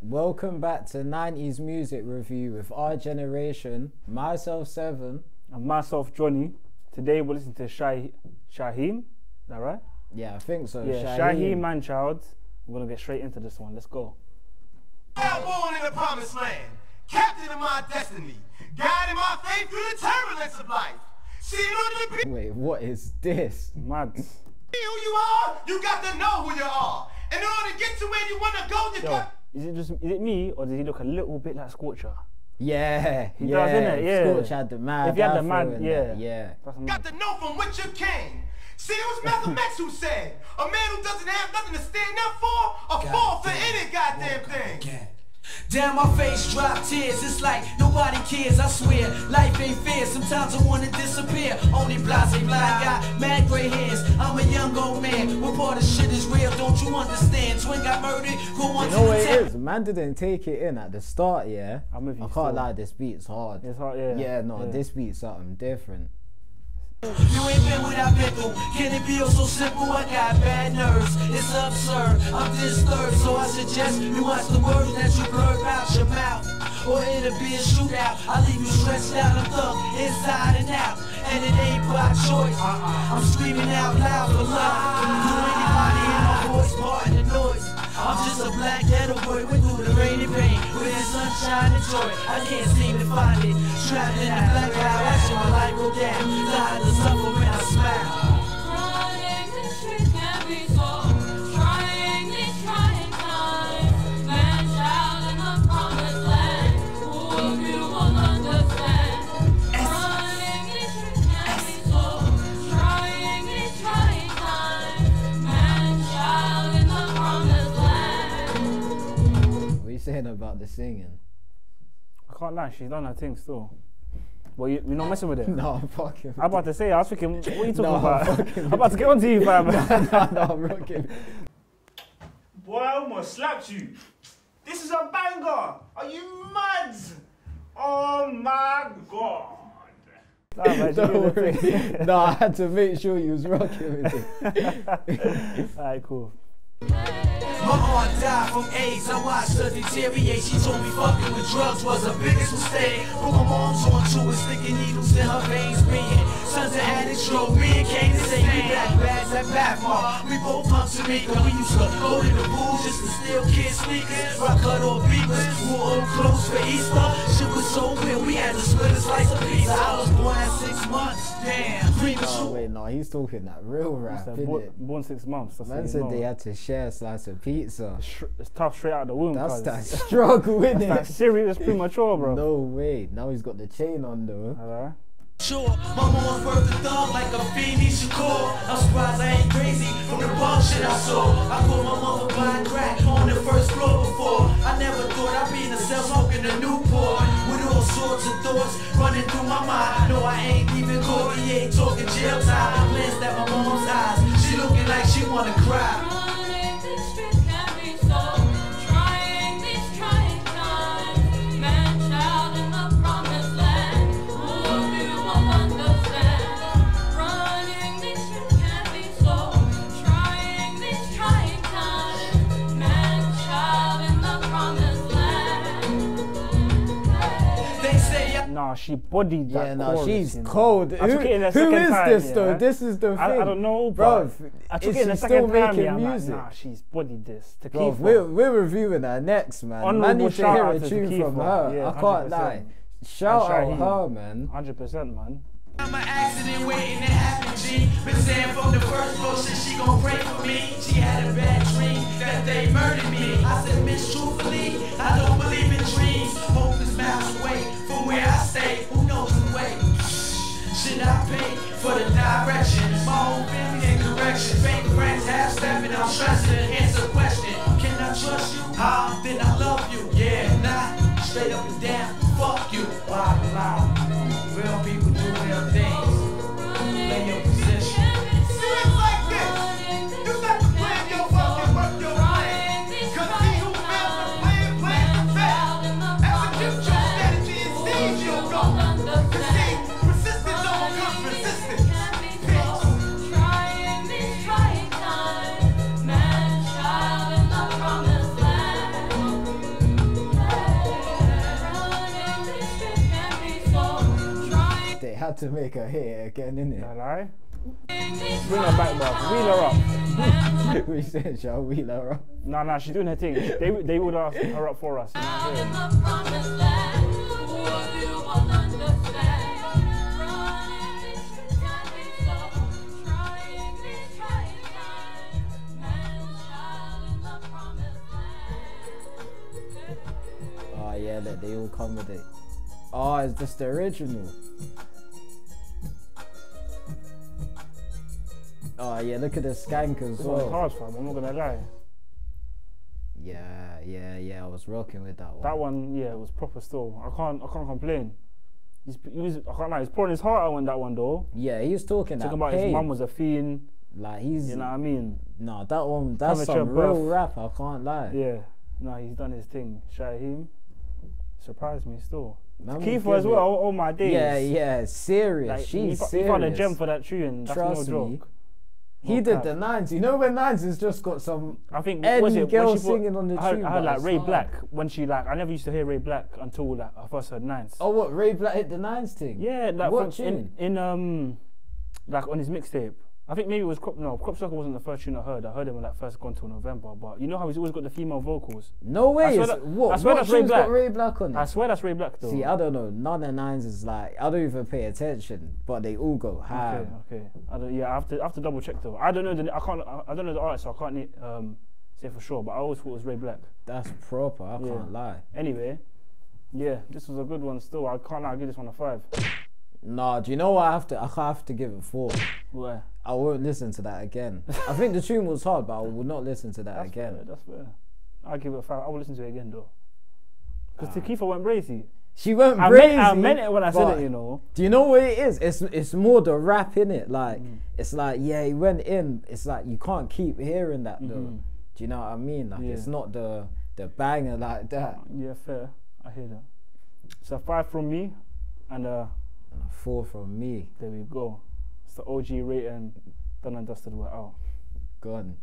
Welcome back to 90s Music Review with our generation, myself Seven. And myself, Johnny. Today we're listening to Shah- Shyheim. Is that right? Yeah, I think so. yeah, Shyheim. Shyheim Manchild. We're gonna get straight into this one. Let's go. I born in the promised land, captain of my destiny, guiding my faith through the turbulence of life. See, in order to be Wait, what is this? Mad. who you are, you got to know who you are. And in order to get to where you want to go, you Yo, got is it just is it me or does he look a little bit like Scorcher? Yeah, He yeah. does, innit? Yeah. Scorch had the mad. If he had the mad- yeah. there, yeah. That's a got to know from which you came. See, it was Malcolm X who said, a man who doesn't have nothing to stand up for, a fall for any goddamn thing. again. Down my face drop tears, it's like nobody cares, I swear. Life ain't fair, sometimes I wanna disappear. Only blase blind got mad gray hairs. I'm a young old man, what part of shit is real, don't you understand? Twin got murdered, go on You to know the what it tap. is? Man didn't take it in at the start, yeah. I'm with you I can't still. lie, this beat's hard. It's hard, yeah. Yeah, no, Yeah. this beat's something different. You ain't been I've been. Can it be oh so simple? I got bad nerves. It's absurd. I'm disturbed, so I suggest you watch the words that you blurt out your mouth. Or it'll be a shootout. I leave you stretched out. I'm thug inside and out. And it ain't by choice. Uh-uh. I'm screaming out loud for love. Do anybody hear my voice? Pardon the noise. I'm just a black ghetto boy went sunshine and joy. I can't seem to find it. Trapped in a black cloud, watching my life go down. Tired to suffer about the singing? I can't lie, she's done her thing still. Well, you, you're not messing with it. No, I'm fucking. I'm about to say, I was thinking, what are you talking No, about? fucking- I'm about to get on to you, fam. no, no, I'm rocking. Boy, I almost slapped you. This is a banger. Are you mad? Oh my god. Nah, man, Don't did worry. no, I had to make sure you was rocking with it. Alright, cool. My aunt died from AIDS. I watched her deteriorate. She told me fucking with drugs was her biggest mistake. Put my mom's on to it, sticking needles in her veins. Being sons of addicts drove me and came to say we back bags at. We both punks to me, we used to go to the booze just to steal kids' sneakers. Rock cut off beavers, wore old clothes for Easter. Shit was so weird, we had to split a slice of pizza. I was born at six months. Damn, Oh premature. wait, no, he's talking that real rap, So, innit? born, born six months. That's Man said know. they had to share a slice of pizza. Sh- It's tough straight out of the womb. That's cuz. that struggle, innit? That's serious premature, bro. No way. Now he's got the chain on though. Alright. Sure, my mom's birthed a thug like a Phoebe Shakur. I'm surprised I ain't crazy from the bum shit I saw. I caught my mother buying crack on the first floor before. I never thought I'd be in a cell smoking a Newport with all sorts of thoughts running through my mind. No, I ain't even caught. He ain't talking jail time. I glanced at my mom's eyes. She looking like she wanna cry. She bodied that Yeah, no, chorus, she's you know. cold. I Who, took it in the who second is time, this though? This is the thing. I, I don't know, bro. bro. I took is it in the she second still time. making Yeah, I'm like, music? nah, she's bodied this. To Bro, we're, we're reviewing her next, man. man Honourable needs to hear out a tune Tekitha. from her. Yeah, I can't 100%. lie. Shout out her, man. Hundred percent, man. I'm an accident waiting to happen, G. Been saying from the first floor, she gon' pray for me. She had a bad dream that they murdered me. I said, Miss, truthfully, I don't believe stay. Who knows the way? Should I pay for the direction? My whole family in correction. Fake friends half stepping, I'm stressing. Had to make her hit it again, I innit? lie. Bring her back, bruv. Wheel her up. we said, shall wheel her up? Nah, nah, she's doing her thing. They they would ask her up for us. You know what I'm Out in saying? the promised land, who of you will understand? Running this shit can be so, trying these trying times. Man's child in the promised land. Oh yeah, that they all come with it. Oh, it's just the original. Oh yeah, look at the skank as well. hard, fam. I'm not gonna lie. Yeah, yeah, yeah. I was rocking with that one. That one, yeah, it was proper still. I can't, I can't complain. He's, he was, I can't lie. He's pouring his heart out on that one though. Yeah, he was talking Talking about his mum was a fiend. like he's You know what I mean? no, that one. That's Premature some real rap. I can't lie. Yeah. No, he's done his thing. Shyheim surprised me still. Man Kiefer as well. Oh my days. Yeah, yeah, serious. Like, She's he, serious. he found a gem for that tune. That's Trust no me. He did the nines. You know when nines has just got some. I think was it girl singing on the I heard, tune I heard like. Ray Oh. Black when she like I never used to hear Ray BLK until like I first heard Nines. Oh, what Ray BLK hit the nines thing? Yeah, like What from- in, in um like on his mixtape. I think maybe it was Crop no, Crop Circle wasn't the first tune I heard. I heard him when that first gone till November. But you know how he's always got the female vocals. No way. swear that- what? I swear what that's Ray tune's got Black. Ray BLK on it? I swear that's Ray BLK though. See, I don't know. None of nines is like I don't even pay attention, but they all go high. Okay, okay. I don't, yeah, I have to I have to double check though. I don't know the I can't I I don't know the artist, so I can't um say for sure. But I always thought it was Ray BLK. That's proper. I Yeah. can't lie. Anyway, yeah, this was a good one. Still, I can't lie. I give this one a five. Nah, do you know what I have to? I have to give it four. Where? I won't listen to that again. I think the tune was hard, but I will not listen to that That's again. fair. That's fair. I'll give it five. I will listen to it again though. Because Ah. Tekitha went brazy. She went I crazy. meant, I meant it when I said it, you know. Do you know what it is? It's it's more the rap in it. Like Mm. it's like yeah, he went in. It's like you can't keep hearing that though. Mhm. Do you know what I mean? Like it's not the the banger like that. Yeah, fair. I hear that. So five from me, and uh, And a four from me. there we go. It's the OG rating. Done and dusted. We're out. Gone.